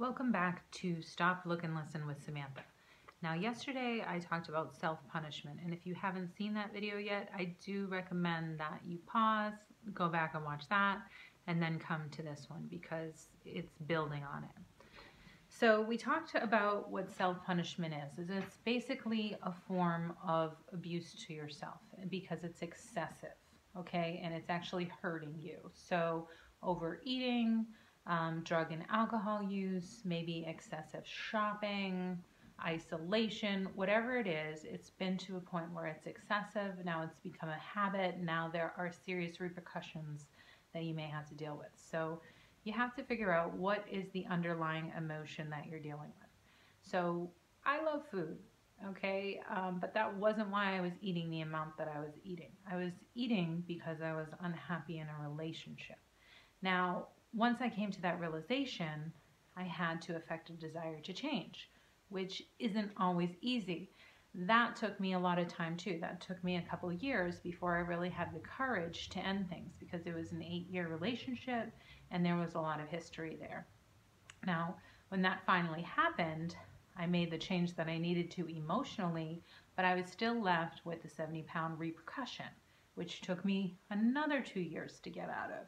Welcome back to Stop, Look, and Listen with Samantha. Now, yesterday I talked about self punishment, and if you haven't seen that video yet, I do recommend that you pause, go back and watch that, and then come to this one because it's building on it. So, we talked about what self punishment is. is it's basically a form of abuse to yourself because it's excessive, okay, and it's actually hurting you. So, overeating, um, drug and alcohol use, maybe excessive shopping, isolation, whatever it is, it's been to a point where it's excessive. Now it's become a habit. Now there are serious repercussions that you may have to deal with. So you have to figure out what is the underlying emotion that you're dealing with. So I love food, okay, um, but that wasn't why I was eating the amount that I was eating. I was eating because I was unhappy in a relationship. Now, once I came to that realization, I had to affect a desire to change, which isn't always easy. That took me a lot of time too. That took me a couple years before I really had the courage to end things because it was an eight year relationship and there was a lot of history there. Now, when that finally happened, I made the change that I needed to emotionally, but I was still left with the 70 pound repercussion, which took me another two years to get out of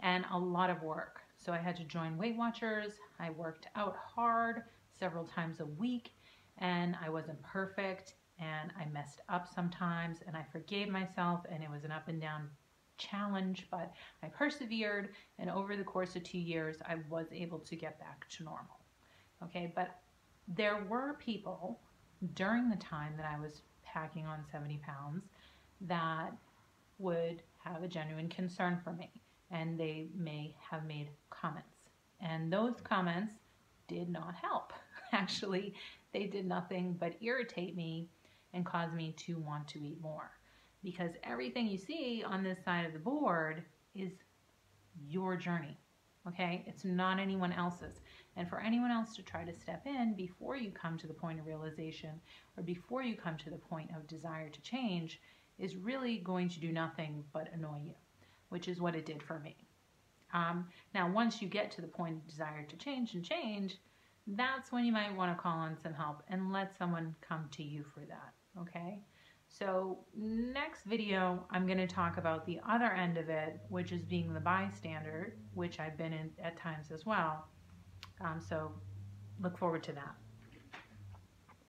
and a lot of work. So I had to join Weight Watchers. I worked out hard several times a week and I wasn't perfect and I messed up sometimes and I forgave myself and it was an up and down challenge, but I persevered and over the course of two years, I was able to get back to normal. Okay, but there were people during the time that I was packing on 70 pounds that would have a genuine concern for me and they may have made comments. And those comments did not help. Actually, they did nothing but irritate me and cause me to want to eat more. Because everything you see on this side of the board is your journey. Okay? It's not anyone else's. And for anyone else to try to step in before you come to the point of realization or before you come to the point of desire to change is really going to do nothing but annoy you which is what it did for me. Um, now, once you get to the point of desire to change and change, that's when you might want to call on some help and let someone come to you for that, okay? So next video, I'm going to talk about the other end of it, which is being the bystander, which I've been in at times as well. Um, so look forward to that.